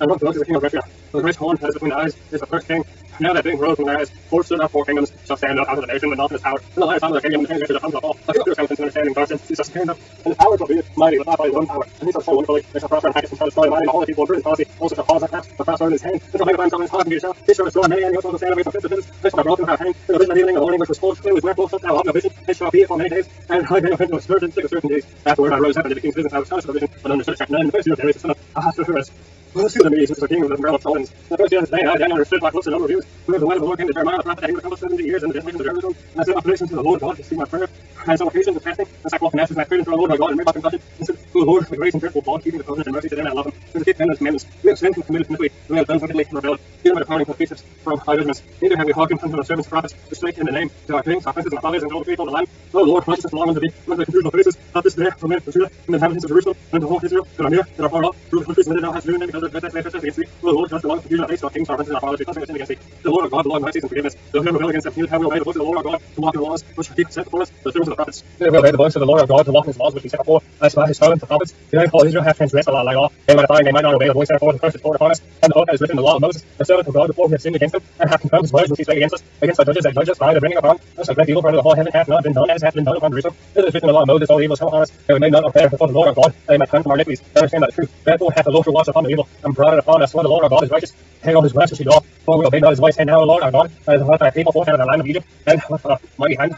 and run close to the king of Grecia. The great horn that is between the eyes is the first king. Now that being rose from their eyes, four stood up four kingdoms shall stand up out of the nation with not in his power. And the lion found the kingdom and the king shall come to all. A good countenance and understanding person, he shall stand up, and his power shall be mighty, but not by his own power. And he shall show wonderfully, they shall prosper and happiness and shall destroy mighty, and all the people of Britain policy also shall cause that path, but prosper in his hand. And shall make a man in his heart and be himself. He shall destroy many, and he shall stand against the prince of business. They shall broken without hang. In the vision of evening, the morning which was full, clear with wherefore shalt thou have no vision. It shall be for many days, and I may offend no certain, sick of certain days. Afterward I rose up into the king's business, I was astonished at the vision, but understood chapter 9, the first year of Darius, the son of Ahasuerus. Well, excuse me, since the king of the realm of Solomon. The first year of his reign, Daniel, understood by close and overviews. Where the word of the Lord came to Jeremiah, the prophet, that he would accomplish seventy years in the desolations of Jerusalem. And I said operations to the Lord God to see my prayer. And supplications and fasting, and sackcloth and ashes, and I prayed unto our Lord our God, and made my confession. And said, O Lord, the grace and dreadful God, keeping the covenant and mercy to them that love him, to them and his commandments. We have sinned and committed iniquity, and we have done wickedly and rebelled. Even by departing from the precepts from thy judgments. Neither have we hearkened unto the servants prophets, to speak in the name to our kings, our princes, our fathers, and all the people of the land. O Lord, righteousness belong unto thee, unto the confusion of faces, not this day, from men from Judah, and the inhabitants of Jerusalem, and the whole of Israel, that are near, that are far off, through the countries whither thou hast driven them, because of oh, the best against thee. O Lord, just belong confusion of our kings, our princes, our fathers, because have sinned against thee. The Lord our God, the Lord mercy and forgiveness. The who rebel against them, neither have obeyed the voice of the Lord our God, to walk in the laws which he set before us, the servants of the prophets. Neither have obeyed the voice of the Lord our God, to walk in his laws which he set before us by his servants the prophets. Today all Israel hath transgressed the law, like law, and by the they might not obey the voice therefore, the curse is poured upon us, and the oath that is written in the law of Moses, the servant of God, before we have sinned against him, and have confirmed his words which he spake against us, against our judges that judge us by the bringing upon us a great evil, for the whole heaven hath not been done as hath been done upon Jerusalem. It is written in the law of Moses, all evils come upon us, and we may not appear before the Lord our God, that we might turn from our iniquities, and understand by the truth. Therefore hath the Lord watched upon the evil, and brought it upon us, for the Lord our God is righteous, and all his words which he doth, for we obey not his voice, and now, Lord our God, that is what thy people forth out of the land of Egypt, and with a mighty hand